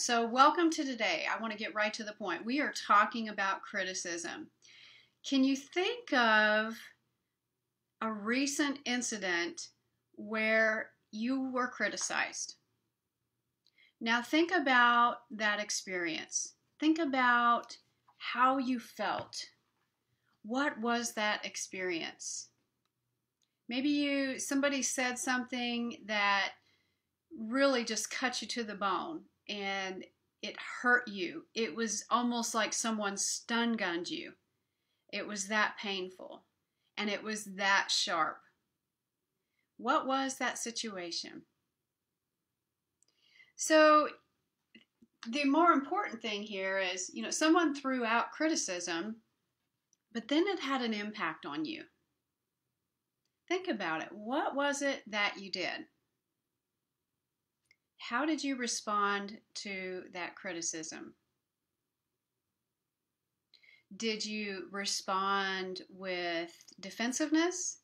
so welcome to today. I want to get right to the point. We are talking about criticism. Can you think of a recent incident where you were criticized? Now, think about that experience. Think about how you felt. What was that experience? Maybe you somebody said something that really just cut you to the bone and it hurt you. It was almost like someone stun gunned you. It was that painful and it was that sharp. What was that situation? So, the more important thing here is you know, someone threw out criticism, but then it had an impact on you. Think about it. What was it that you did? How did you respond to that criticism? Did you respond with defensiveness?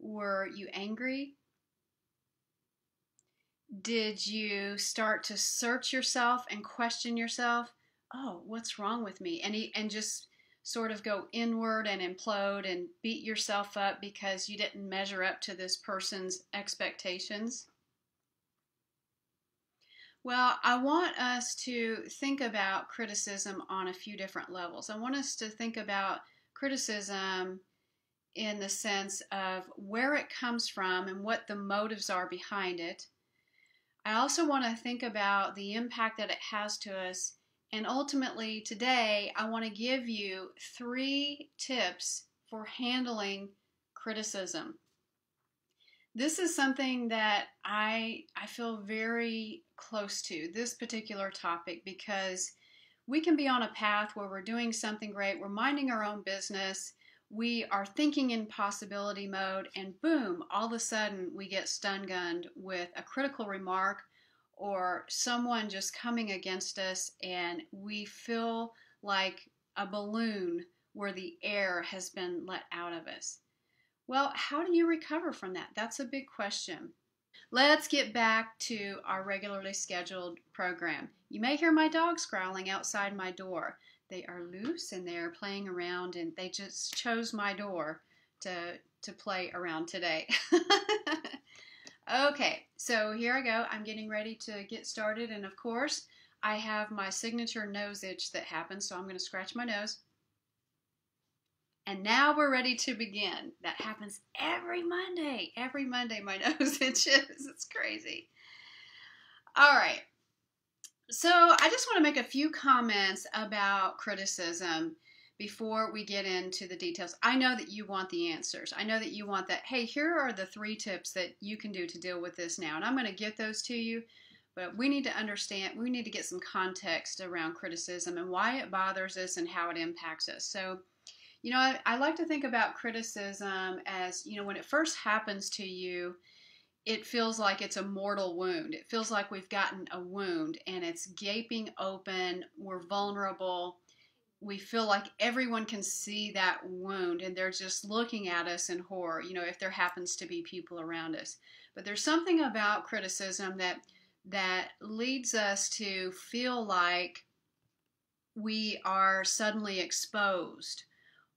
Were you angry? Did you start to search yourself and question yourself? Oh, what's wrong with me? And and just sort of go inward and implode and beat yourself up because you didn't measure up to this person's expectations? Well, I want us to think about criticism on a few different levels. I want us to think about criticism in the sense of where it comes from and what the motives are behind it. I also want to think about the impact that it has to us. And ultimately, today, I want to give you three tips for handling criticism this is something that I I feel very close to this particular topic because we can be on a path where we're doing something great, we're minding our own business, we are thinking in possibility mode, and boom, all of a sudden we get stun gunned with a critical remark or someone just coming against us, and we feel like a balloon where the air has been let out of us. Well, how do you recover from that? That's a big question. Let's get back to our regularly scheduled program. You may hear my dogs growling outside my door. They are loose and they're playing around and they just chose my door to to play around today. okay, so here I go. I'm getting ready to get started and of course, I have my signature nose itch that happens, so I'm going to scratch my nose. And now we're ready to begin. That happens every Monday. Every Monday, my nose itches. It's crazy. All right. So I just want to make a few comments about criticism before we get into the details. I know that you want the answers. I know that you want that, hey, here are the three tips that you can do to deal with this now. And I'm going to get those to you. But we need to understand, we need to get some context around criticism and why it bothers us and how it impacts us. So, you know, I, I like to think about criticism as, you know, when it first happens to you, it feels like it's a mortal wound. It feels like we've gotten a wound and it's gaping open. We're vulnerable. We feel like everyone can see that wound and they're just looking at us in horror, you know, if there happens to be people around us. But there's something about criticism that that leads us to feel like we are suddenly exposed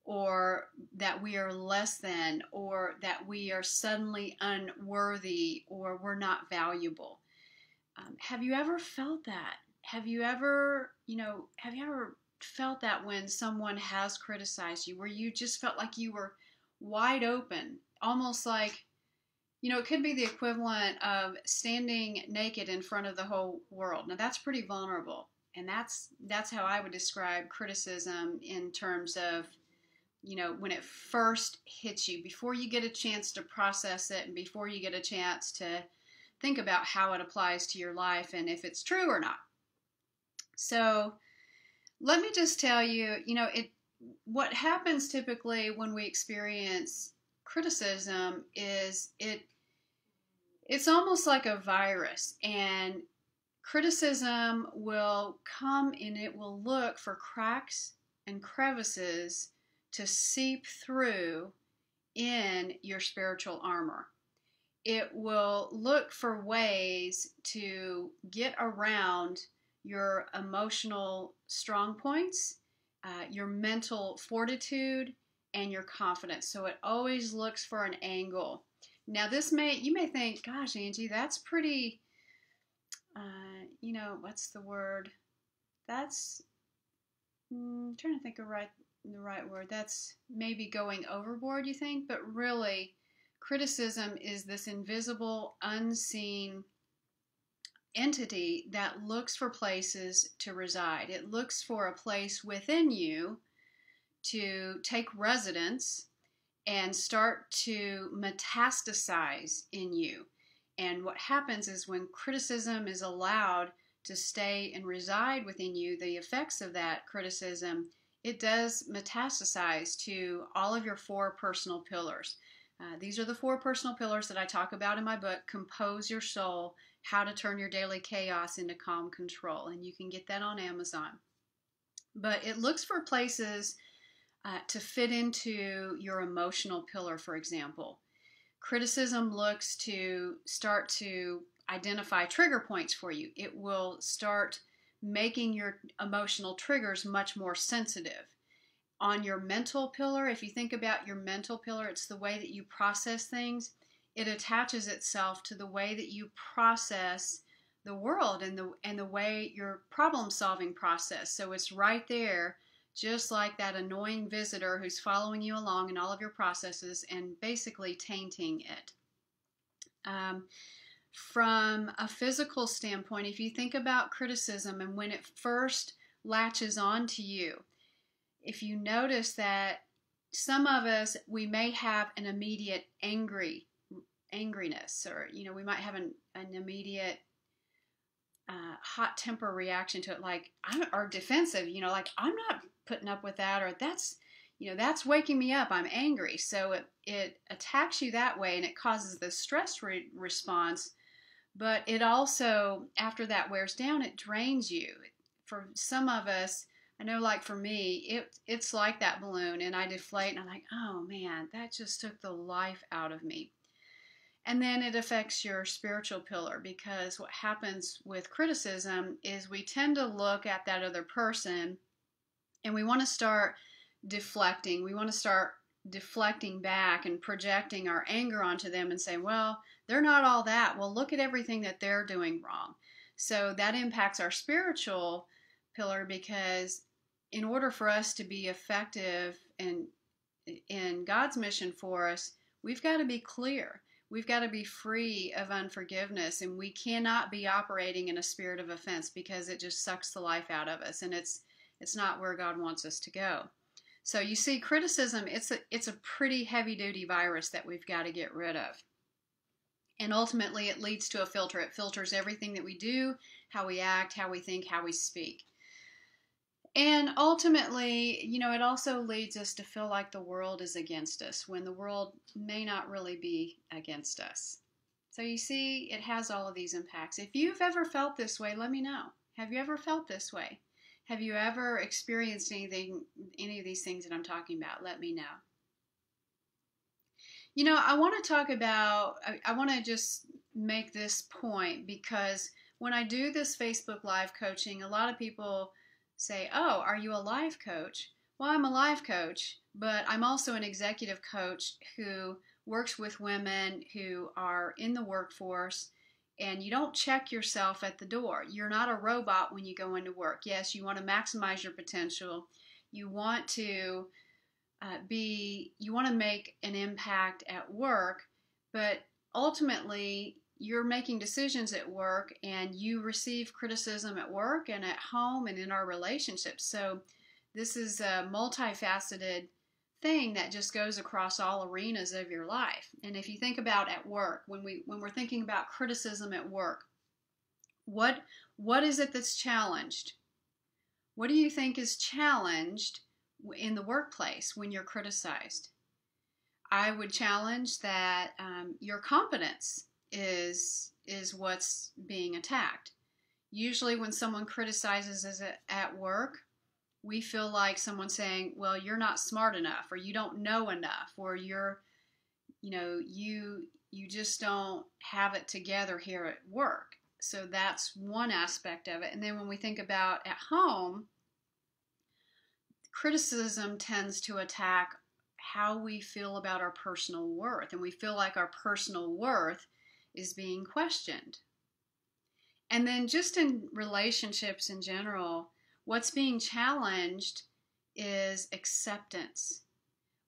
or that we are less than, or that we are suddenly unworthy, or we're not valuable. Um, have you ever felt that? Have you ever, you know, have you ever felt that when someone has criticized you, where you just felt like you were wide open, almost like, you know, it could be the equivalent of standing naked in front of the whole world. Now that's pretty vulnerable, and that's that's how I would describe criticism in terms of you know, when it first hits you, before you get a chance to process it and before you get a chance to think about how it applies to your life and if it's true or not. So, let me just tell you, you know, it what happens typically when we experience criticism is it it's almost like a virus and criticism will come and it will look for cracks and crevices to seep through in your spiritual armor. it will look for ways to get around your emotional strong points, uh, your mental fortitude, and your confidence. So it always looks for an angle. Now, this may, you may think, gosh, Angie, that's pretty, uh, you know, what's the word? That's, mm, I'm trying to think of right, the right word. That's maybe going overboard, you think? But really, criticism is this invisible, unseen entity that looks for places to reside. It looks for a place within you to take residence and start to metastasize in you. And what happens is when criticism is allowed to stay and reside within you, the effects of that criticism, it does metastasize to all of your four personal pillars. Uh, these are the four personal pillars that I talk about in my book, Compose Your Soul How to Turn Your Daily Chaos into Calm Control. And you can get that on Amazon. But it looks for places uh, to fit into your emotional pillar, for example. Criticism looks to start to identify trigger points for you. It will start making your emotional triggers much more sensitive. On your mental pillar, if you think about your mental pillar, it's the way that you process things. It attaches itself to the way that you process the world and the and the way your problem solving process. So it's right there just like that annoying visitor who's following you along in all of your processes and basically tainting it. Um, from a physical standpoint, if you think about criticism and when it first latches on to you, if you notice that some of us, we may have an immediate angry angriness or you know we might have an, an immediate uh, hot temper reaction to it like I'm, or defensive you know like i'm not putting up with that or that's you know that's waking me up i'm angry. So it, it attacks you that way and it causes the stress re- response but it also after that wears down it drains you for some of us i know like for me it it's like that balloon and i deflate and i'm like oh man that just took the life out of me and then it affects your spiritual pillar because what happens with criticism is we tend to look at that other person and we want to start deflecting. We want to start deflecting back and projecting our anger onto them and say, well, they're not all that. Well, look at everything that they're doing wrong. So that impacts our spiritual pillar because in order for us to be effective in in God's mission for us, we've got to be clear. We've got to be free of unforgiveness and we cannot be operating in a spirit of offense because it just sucks the life out of us and it's it's not where God wants us to go. So you see, criticism, it's a, it's a pretty heavy duty virus that we've got to get rid of. And ultimately, it leads to a filter. It filters everything that we do, how we act, how we think, how we speak. And ultimately, you know, it also leads us to feel like the world is against us when the world may not really be against us. So you see, it has all of these impacts. If you've ever felt this way, let me know. Have you ever felt this way? Have you ever experienced anything, any of these things that I'm talking about? Let me know. You know, I want to talk about, I, I want to just make this point because when I do this Facebook Live coaching, a lot of people say, Oh, are you a life coach? Well, I'm a life coach, but I'm also an executive coach who works with women who are in the workforce and you don't check yourself at the door. You're not a robot when you go into work. Yes, you want to maximize your potential. You want to uh, be, you want to make an impact at work, but ultimately, you're making decisions at work and you receive criticism at work and at home and in our relationships. So, this is a multifaceted thing that just goes across all arenas of your life. And if you think about at work, when we when we're thinking about criticism at work, what what is it that's challenged? What do you think is challenged in the workplace when you're criticized? I would challenge that um, your competence is is what's being attacked. Usually, when someone criticizes us at work, we feel like someone saying, well, you're not smart enough, or you don't know enough, or you're, you know, you you just don't have it together here at work. So that's one aspect of it. And then when we think about at home, criticism tends to attack how we feel about our personal worth. And we feel like our personal worth is being questioned. And then just in relationships in general, what's being challenged is acceptance.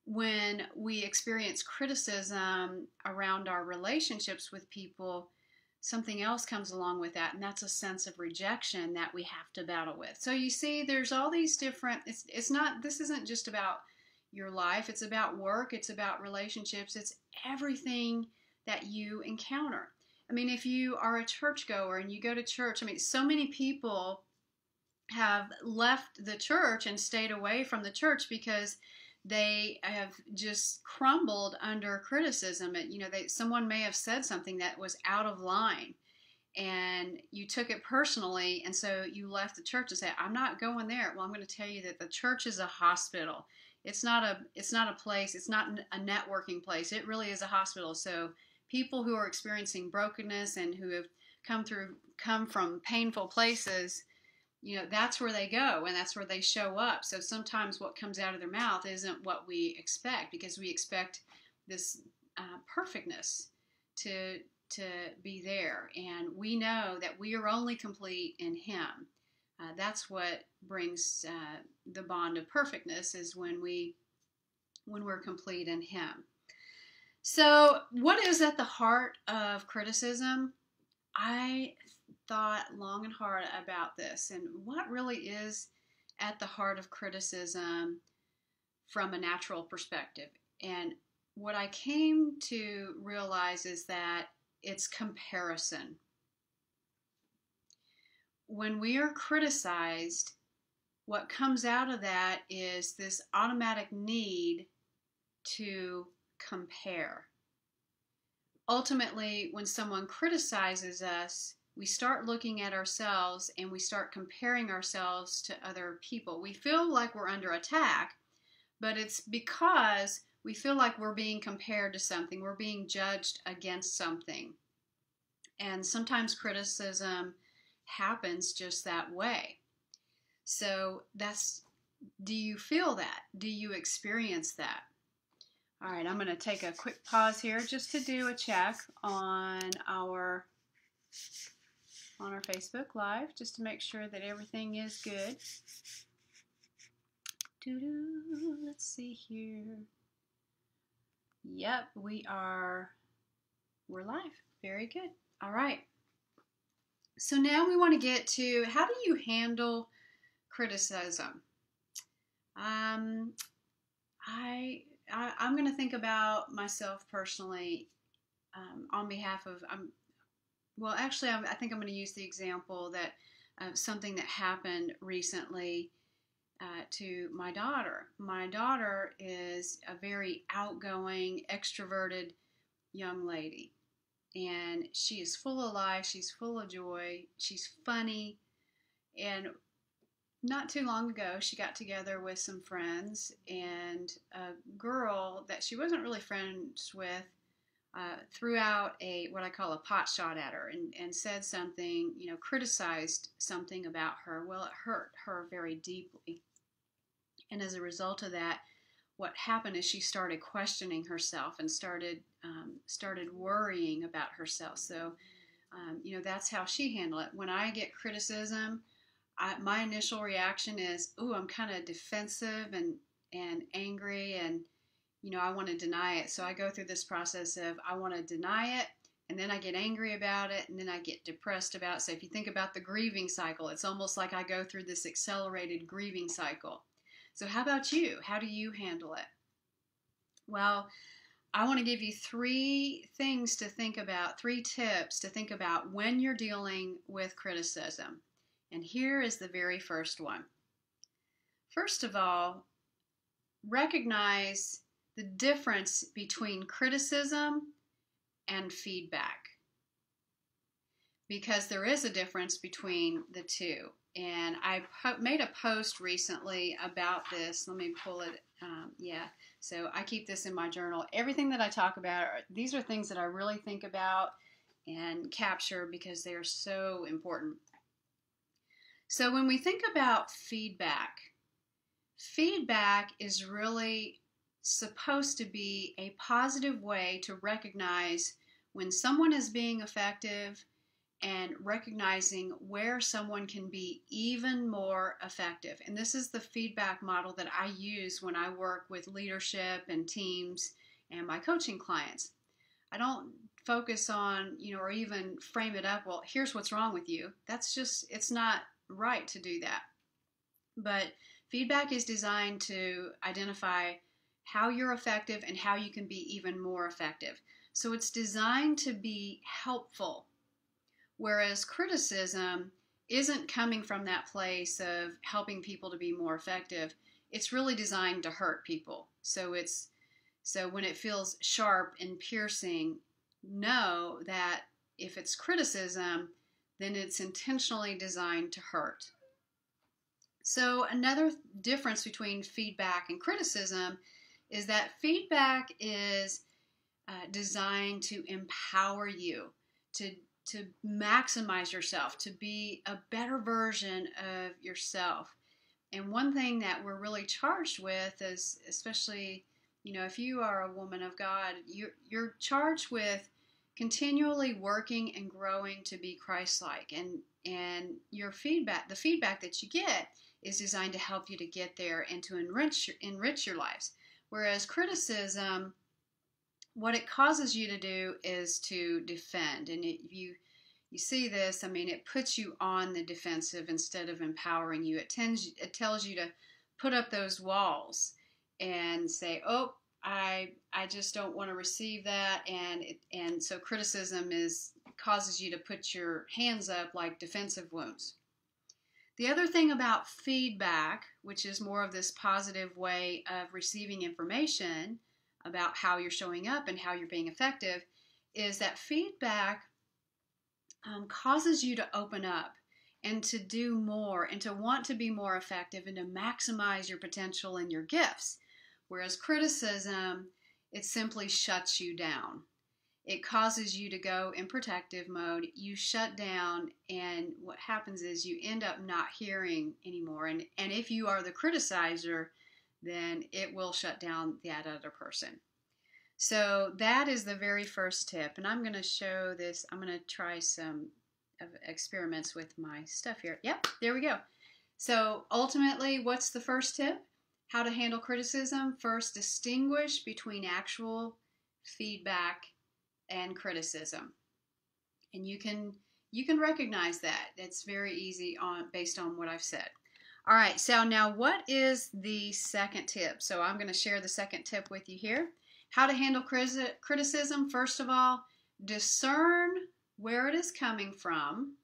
When we experience criticism around our relationships with people, something else comes along with that, and that's a sense of rejection that we have to battle with. So you see, there's all these different. It's it's not. This isn't just about your life. It's about work. It's about relationships. It's everything that you encounter. I mean, if you are a churchgoer and you go to church, I mean, so many people have left the church and stayed away from the church because they have just crumbled under criticism. And, you know, they, someone may have said something that was out of line and you took it personally and so you left the church and said i'm not going there. Well i'm going to tell you that the church is a hospital. It's not a it's not a place it's not a networking place. It really is a hospital. So people who are experiencing brokenness and who have come through come from painful places you know that's where they go and that's where they show up. So sometimes what comes out of their mouth isn't what we expect because we expect this uh, perfectness to to be there. And we know that we are only complete in him. Uh, that's what brings uh, the bond of perfectness is when we when we're complete in him. So what is at the heart of criticism? I thought long and hard about this and what really is at the heart of criticism from a natural perspective. And what I came to realize is that it's comparison. When we are criticized, what comes out of that is this automatic need to compare. Ultimately, when someone criticizes us, we start looking at ourselves and we start comparing ourselves to other people. We feel like we're under attack, but it's because we feel like we're being compared to something, we're being judged against something. And sometimes criticism happens just that way. So that's do you feel that? Do you experience that? All right, I'm going to take a quick pause here just to do a check on our on our Facebook Live just to make sure that everything is good. Doo-doo, let's see here. Yep, we are, we're live. Very good. All right. So now we want to get to how do you handle criticism? Um, I, I am going to think about myself personally um, on behalf of I'm well, actually, I, I think I'm going to use the example that uh, something that happened recently uh, to my daughter. My daughter is a very outgoing, extroverted young lady, and she is full of life. She's full of joy. She's funny, and not too long ago, she got together with some friends, and a girl that she wasn't really friends with uh, threw out a what I call a pot shot at her and, and said something, you know, criticized something about her. Well, it hurt her very deeply. And as a result of that, what happened is she started questioning herself and started um, started worrying about herself. So, um, you know, that's how she handled it. When I get criticism, I, my initial reaction is, "Ooh, I'm kind of defensive and and angry and." You know, I want to deny it. So I go through this process of I want to deny it, and then I get angry about it, and then I get depressed about it. So if you think about the grieving cycle, it's almost like I go through this accelerated grieving cycle. So, how about you? How do you handle it? Well, I want to give you three things to think about, three tips to think about when you're dealing with criticism. And here is the very first one. First of all, recognize the difference between criticism and feedback. because there is a difference between the two. And I po- made a post recently about this. Let me pull it. Um, yeah. So I keep this in my journal. Everything that I talk about, are, these are things that I really think about and capture because they are so important. So when we think about feedback, feedback is really supposed to be a positive way to recognize when someone is being effective and recognizing where someone can be even more effective. And this is the feedback model that I use when I work with leadership and teams and my coaching clients. I don't focus on, you know, or even frame it up, well, here's what's wrong with you. That's just, it's not right to do that. But feedback is designed to identify how you're effective and how you can be even more effective. So it's designed to be helpful Whereas criticism isn't coming from that place of helping people to be more effective. It's really designed to hurt people. So it's so when it feels sharp and piercing, know that if it's criticism, then it's intentionally designed to hurt. So another difference between feedback and criticism is that feedback is uh, designed to empower you to to maximize yourself, to be a better version of yourself. And one thing that we're really charged with is, especially, you know, if you are a woman of God, you're, you're charged with continually working and growing to be Christ-like. And and your feedback, the feedback that you get, is designed to help you to get there and to enrich enrich your lives. Whereas criticism what it causes you to do is to defend. And it, you you see this, I mean, it puts you on the defensive instead of empowering you. It tends it tells you to put up those walls and say, "Oh, I I just don't want to receive that," and it, and so criticism is causes you to put your hands up like defensive wounds. The other thing about feedback, which is more of this positive way of receiving information, about how you're showing up and how you're being effective is that feedback um, causes you to open up and to do more and to want to be more effective and to maximize your potential and your gifts. Whereas criticism, it simply shuts you down. It causes you to go in protective mode. You shut down, and what happens is you end up not hearing anymore. And, and if you are the criticizer, then it will shut down that other person. So that is the very first tip. And I'm going to show this. I'm going to try some experiments with my stuff here. Yep, there we go. So ultimately, what's the first tip? How to handle criticism. First, distinguish between actual feedback and criticism. And you can you can recognize that. It's very easy on based on what I've said. All right, so now what is the second tip? So I'm going to share the second tip with you here. How to handle criticism. First of all, discern where it is coming from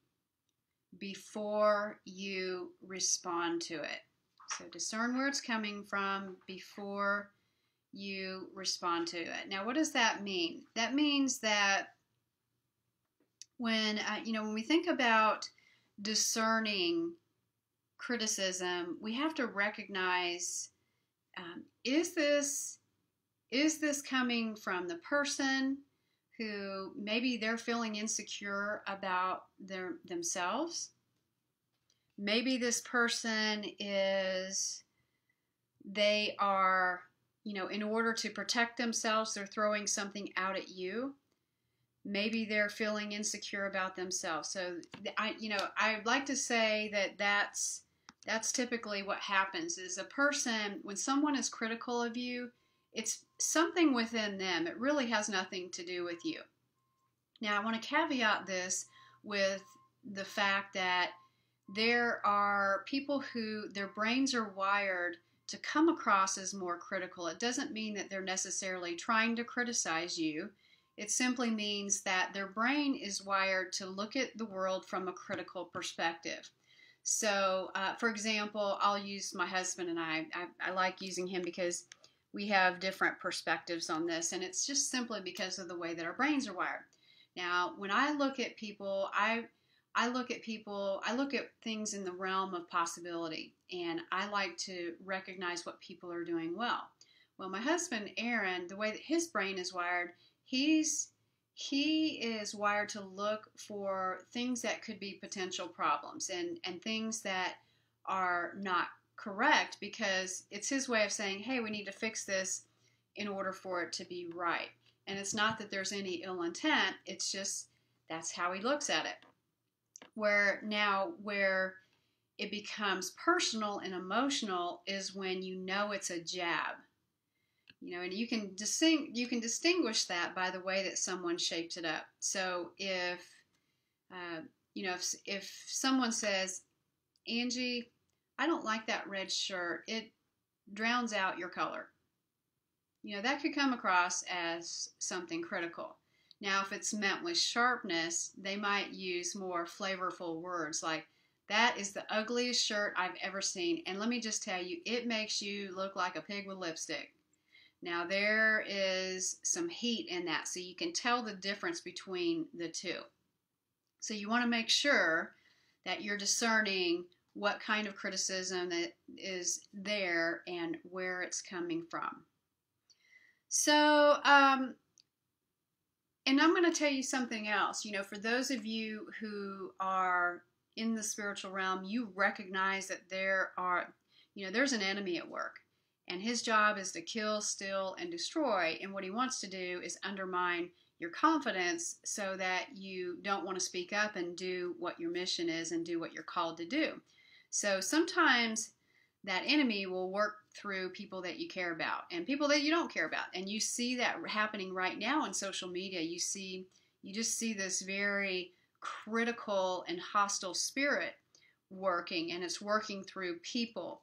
before you respond to it. So discern where it's coming from before you respond to it. Now, what does that mean? That means that when uh, you know when we think about discerning criticism, we have to recognize um, is this is this coming from the person who maybe they're feeling insecure about their themselves? Maybe this person is they are, you know, in order to protect themselves, they're throwing something out at you. Maybe they're feeling insecure about themselves. So i you know i'd like to say that that's that's typically what happens is a person when someone is critical of you it's something within them. It really has nothing to do with you. Now i want to caveat this with the fact that there are people who their brains are wired to come across as more critical it doesn't mean that they're necessarily trying to criticize you it simply means that their brain is wired to look at the world from a critical perspective so, uh, for example, I'll use my husband and I. I. I like using him because we have different perspectives on this, and it's just simply because of the way that our brains are wired. Now, when I look at people, I I look at people, I look at things in the realm of possibility, and I like to recognize what people are doing well. Well, my husband Aaron, the way that his brain is wired, he's he is wired to look for things that could be potential problems and and things that are not correct because it's his way of saying, "Hey, we need to fix this in order for it to be right." And it's not that there's any ill intent, it's just that's how he looks at it. Where now, where it becomes personal and emotional is when you know it's a jab. You know, and you can distinct you can distinguish that by the way that someone shaped it up. So if uh, you know if if someone says, Angie, I don't like that red shirt. It drowns out your color. You know, that could come across as something critical. Now, if it's meant with sharpness, they might use more flavorful words like, that is the ugliest shirt I've ever seen. And let me just tell you, it makes you look like a pig with lipstick. Now, there is some heat in that, so you can tell the difference between the two. So, you want to make sure that you're discerning what kind of criticism that is there and where it's coming from. So, um, and I'm going to tell you something else. You know, for those of you who are in the spiritual realm, you recognize that there are, you know, there's an enemy at work. And his job is to kill, steal, and destroy. And what he wants to do is undermine your confidence so that you don't want to speak up and do what your mission is and do what you're called to do. So sometimes that enemy will work through people that you care about and people that you don't care about. And you see that happening right now in social media. You see, you just see this very critical and hostile spirit working, and it's working through people.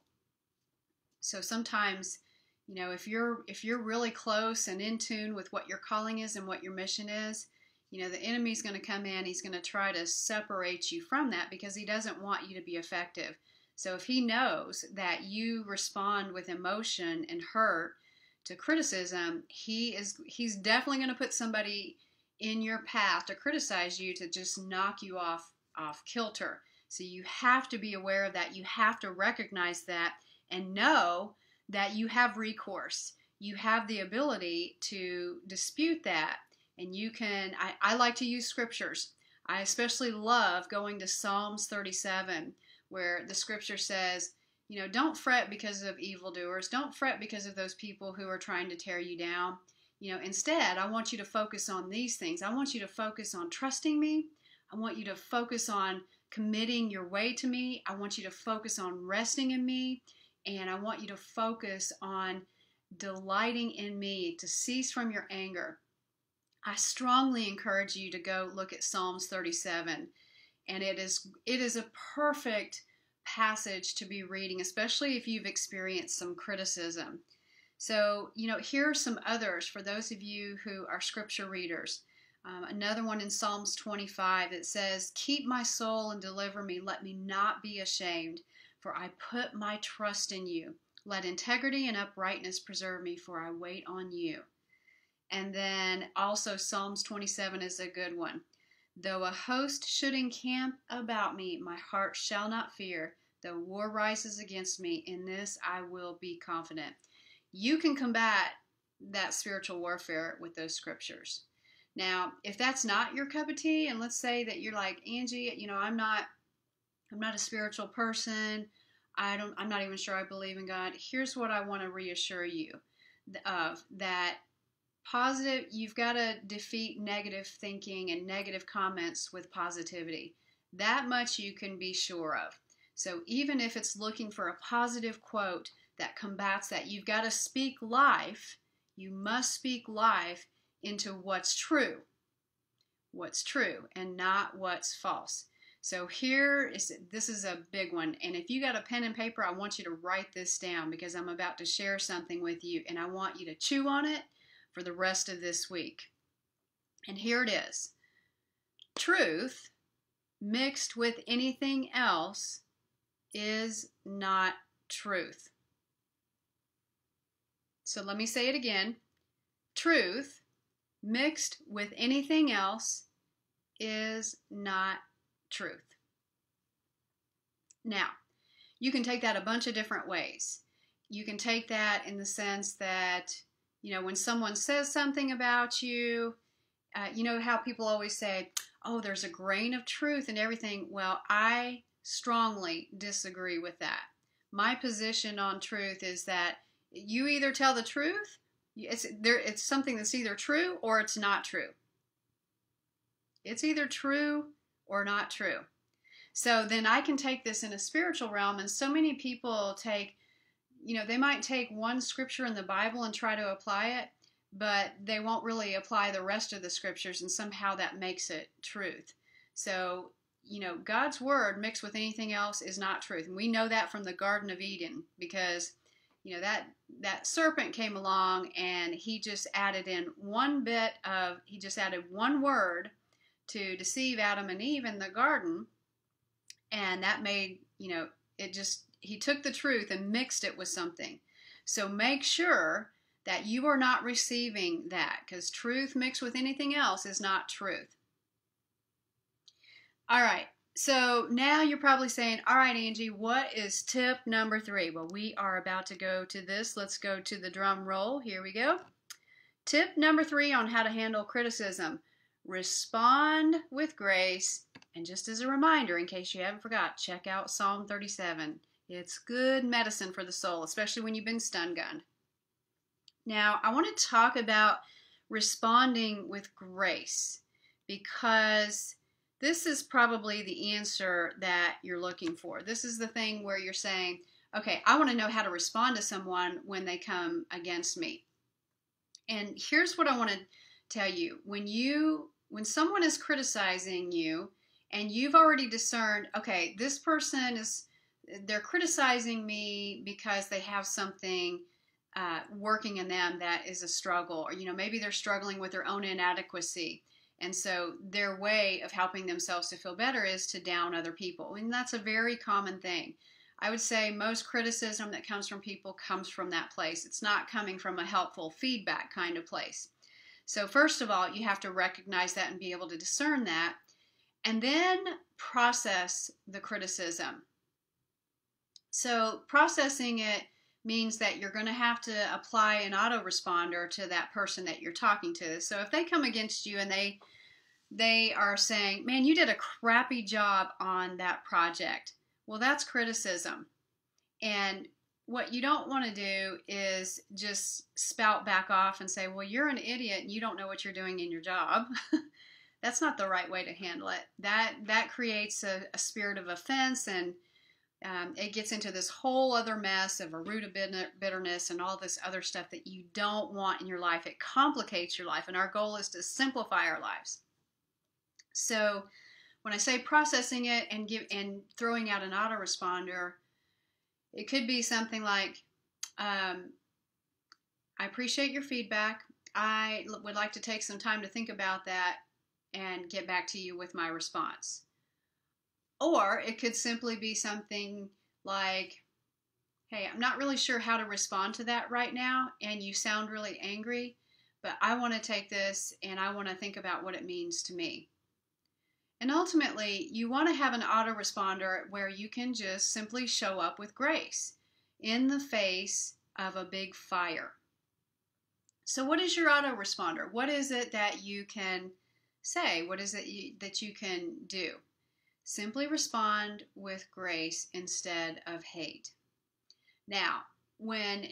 So sometimes, you know, if you're if you're really close and in tune with what your calling is and what your mission is, you know, the enemy's going to come in. He's going to try to separate you from that because he doesn't want you to be effective. So if he knows that you respond with emotion and hurt to criticism, he is he's definitely going to put somebody in your path to criticize you to just knock you off off kilter. So you have to be aware of that. You have to recognize that and know that you have recourse. You have the ability to dispute that and you can, I, I like to use scriptures. I especially love going to Psalms 37, where the scripture says, you know, don't fret because of evildoers. Don't fret because of those people who are trying to tear you down. You know, instead, I want you to focus on these things. I want you to focus on trusting me. I want you to focus on committing your way to me. I want you to focus on resting in me. And I want you to focus on delighting in me, to cease from your anger. I strongly encourage you to go look at Psalms 37 and it is it is a perfect passage to be reading especially if you've experienced some criticism. So, you know, here are some others for those of you who are scripture readers. Um, another one in Psalms 25 that says, Keep my soul and deliver me. Let me not be ashamed, for I put my trust in you. Let integrity and uprightness preserve me, for I wait on you. And then also Psalms 27 is a good one. Though a host should encamp about me, my heart shall not fear. Though war rises against me, in this I will be confident. You can combat that spiritual warfare with those scriptures. Now, if that's not your cup of tea, and let's say that you're like Angie, you know, I'm not, I'm not a spiritual person. I don't, I'm not even sure I believe in God. Here's what I want to reassure you of that positive you've got to defeat negative thinking and negative comments with positivity. That much you can be sure of. So even if it's looking for a positive quote that combats that you've got to speak life you must speak life into what's true what's true and not what's false. So here is this is a big one and if you got a pen and paper I want you to write this down because I'm about to share something with you and I want you to chew on it for the rest of this week. And here it is truth mixed with anything else is not truth. So let me say it again truth mixed with anything else is not truth. Now, you can take that a bunch of different ways. You can take that in the sense that, you know, when someone says something about you, uh, you know how people always say, oh, there's a grain of truth in everything. Well, I strongly disagree with that. My position on truth is that you either tell the truth, it's there it's something that's either true or it's not true. It's either true or not true. So then I can take this in a spiritual realm, and so many people take, you know, they might take one scripture in the Bible and try to apply it, but they won't really apply the rest of the scriptures, and somehow that makes it truth. So, you know, God's word mixed with anything else is not truth. And we know that from the Garden of Eden because, you know, that that serpent came along and he just added in one bit of he just added one word to deceive Adam and Eve in the garden and that made you know it just he took the truth and mixed it with something. So make sure that you are not receiving that because truth mixed with anything else is not truth. All right so now you're probably saying all right angie what is tip number three? Well we are about to go to this. Let's go to the drum roll. Here we go. Tip number three on how to handle criticism. Respond with grace. And just as a reminder, in case you haven't forgot, check out Psalm 37. It's good medicine for the soul, especially when you've been stun gunned. Now, I want to talk about responding with grace because this is probably the answer that you're looking for. This is the thing where you're saying, okay, I want to know how to respond to someone when they come against me. And here's what I want to tell you. When you when someone is criticizing you, and you've already discerned okay this person is they're criticizing me because they have something uh, working in them that is a struggle or you know maybe they're struggling with their own inadequacy. And so their way of helping themselves to feel better is to down other people and that's a very common thing. I would say most criticism that comes from people comes from that place. It's not coming from a helpful feedback kind of place. So first of all you have to recognize that and be able to discern that and then process the criticism. So, processing it means that you're going to have to apply an autoresponder to that person that you're talking to. So, if they come against you and they they are saying, "Man, you did a crappy job on that project." Well, that's criticism. And what you don't want to do is just spout back off and say, "Well, you're an idiot and you don't know what you're doing in your job." that's not the right way to handle it. That that creates a, a spirit of offense and um, it gets into this whole other mess of a root of bitterness and all this other stuff that you don't want in your life. It complicates your life, and our goal is to simplify our lives. So, when I say processing it and give and throwing out an autoresponder, it could be something like, um, "I appreciate your feedback. I would like to take some time to think about that and get back to you with my response. Or it could simply be something like, hey, I'm not really sure how to respond to that right now, and you sound really angry, but I want to take this and I want to think about what it means to me. And ultimately, you want to have an autoresponder where you can just simply show up with grace in the face of a big fire. So, what is your autoresponder? What is it that you can say? What is it you, that you can do? Simply respond with grace instead of hate. Now, when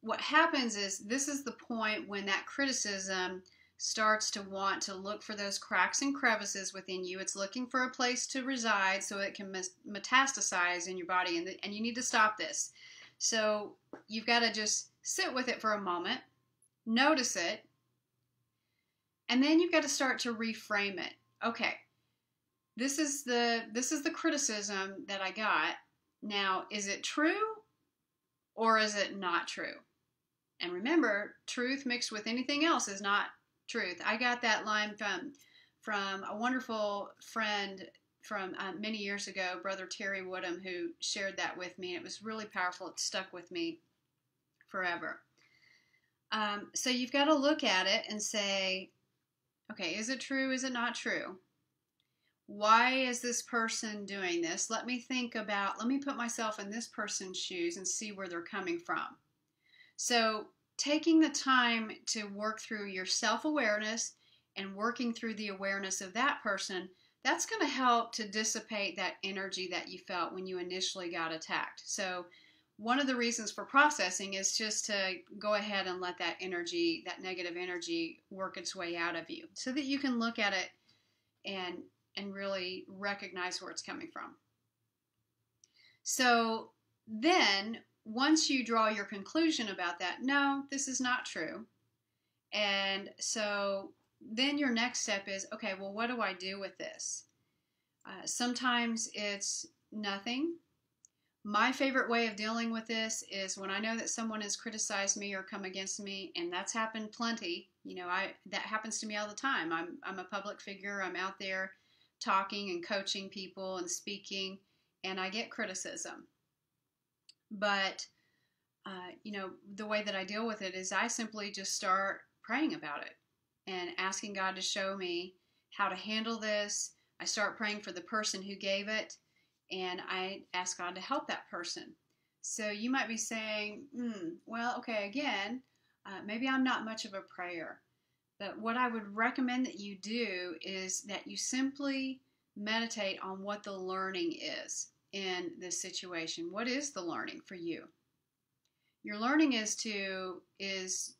what happens is this is the point when that criticism starts to want to look for those cracks and crevices within you. It's looking for a place to reside so it can metastasize in your body, and, the, and you need to stop this. So you've got to just sit with it for a moment, notice it, and then you've got to start to reframe it. Okay. This is the this is the criticism that I got. Now, is it true or is it not true? And remember, truth mixed with anything else is not truth. I got that line from from a wonderful friend from uh, many years ago, Brother Terry Woodham, who shared that with me. It was really powerful. It stuck with me forever. Um, so you've got to look at it and say, okay, is it true? Is it not true? Why is this person doing this? Let me think about, let me put myself in this person's shoes and see where they're coming from. So, taking the time to work through your self awareness and working through the awareness of that person, that's going to help to dissipate that energy that you felt when you initially got attacked. So, one of the reasons for processing is just to go ahead and let that energy, that negative energy, work its way out of you so that you can look at it and and really recognize where it's coming from. So then once you draw your conclusion about that, no, this is not true. And so then your next step is okay, well, what do I do with this? Uh, sometimes it's nothing. My favorite way of dealing with this is when I know that someone has criticized me or come against me, and that's happened plenty. You know, I that happens to me all the time. I'm I'm a public figure. I'm out there talking and coaching people and speaking, and I get criticism. But uh, you know, the way that I deal with it is I simply just start praying about it and asking God to show me how to handle this. I start praying for the person who gave it, and I ask God to help that person. So you might be saying, mm, well, okay, again, uh, maybe I'm not much of a prayer. But what I would recommend that you do is that you simply meditate on what the learning is in this situation. What is the learning for you? Your learning is to is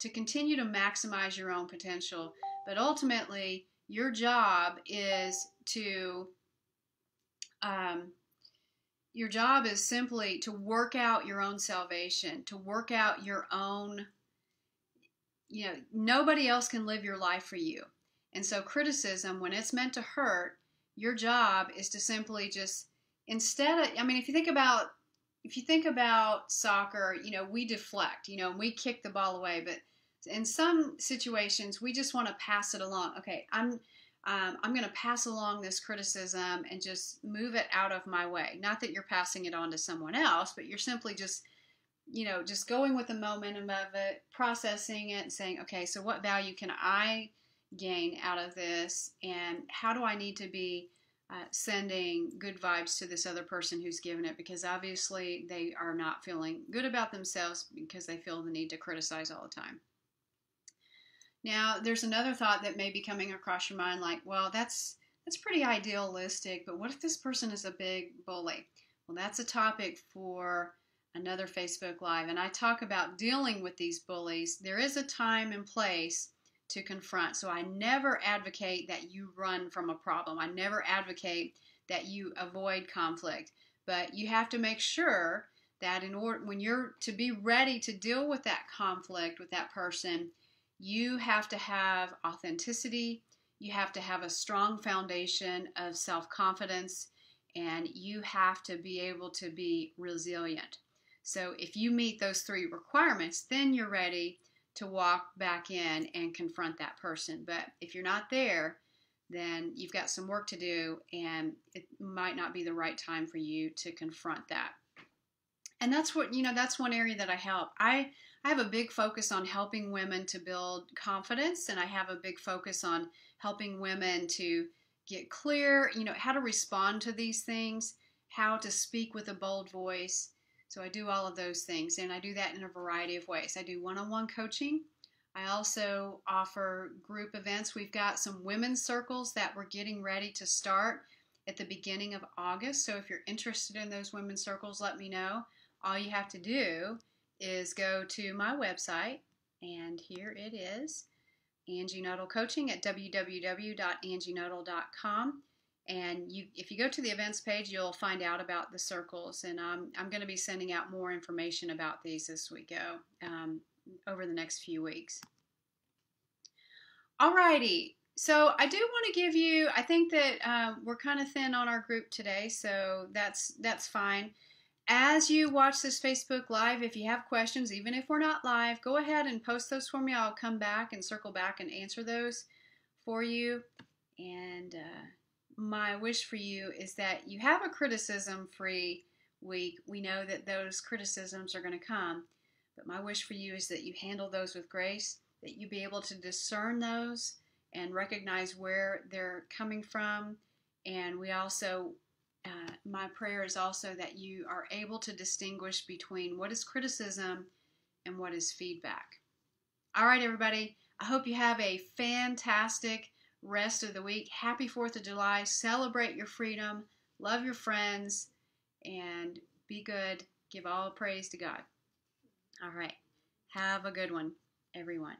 to continue to maximize your own potential, but ultimately your job is to um, your job is simply to work out your own salvation, to work out your own you know, nobody else can live your life for you. And so criticism when it's meant to hurt, your job is to simply just instead of I mean if you think about if you think about soccer, you know, we deflect, you know, we kick the ball away, but in some situations we just want to pass it along. Okay, I'm um, I'm going to pass along this criticism and just move it out of my way. Not that you're passing it on to someone else, but you're simply just, you know, just going with the momentum of it, processing it, and saying, okay, so what value can I gain out of this? And how do I need to be uh, sending good vibes to this other person who's given it? Because obviously they are not feeling good about themselves because they feel the need to criticize all the time. Now, there's another thought that may be coming across your mind like, well, that's that's pretty idealistic, but what if this person is a big bully? Well, that's a topic for another Facebook Live. And I talk about dealing with these bullies. There is a time and place to confront. So I never advocate that you run from a problem. I never advocate that you avoid conflict. But you have to make sure that in order when you're to be ready to deal with that conflict with that person, you have to have authenticity, you have to have a strong foundation of self-confidence, and you have to be able to be resilient. So if you meet those three requirements, then you're ready to walk back in and confront that person. But if you're not there, then you've got some work to do and it might not be the right time for you to confront that. And that's what, you know, that's one area that I help. I I have a big focus on helping women to build confidence and I have a big focus on helping women to get clear, you know, how to respond to these things, how to speak with a bold voice, so I do all of those things, and I do that in a variety of ways. I do one on one coaching. I also offer group events. We've got some women's circles that we're getting ready to start at the beginning of August. So if you're interested in those women's circles, let me know. All you have to do is go to my website, and here it is Angie Nuttle Coaching at www.angienuttle.com and you if you go to the events page you'll find out about the circles and um, i'm going to be sending out more information about these as we go um, over the next few weeks. Alrighty so i do want to give you i think that uh, we're kind of thin on our group today so that's that's fine. As you watch this facebook live if you have questions even if we're not live go ahead and post those for me. I'll come back and circle back and answer those for you. And uh, my wish for you is that you have a criticism free week. We know that those criticisms are going to come, but my wish for you is that you handle those with grace, that you be able to discern those and recognize where they're coming from And we also, uh, my prayer is also that you are able to distinguish between what is criticism and what is feedback. All right, everybody. I hope you have a fantastic rest of the week. Happy 4th of July. Celebrate your freedom. Love your friends. And be good. Give all praise to God. All right. Have a good one, everyone.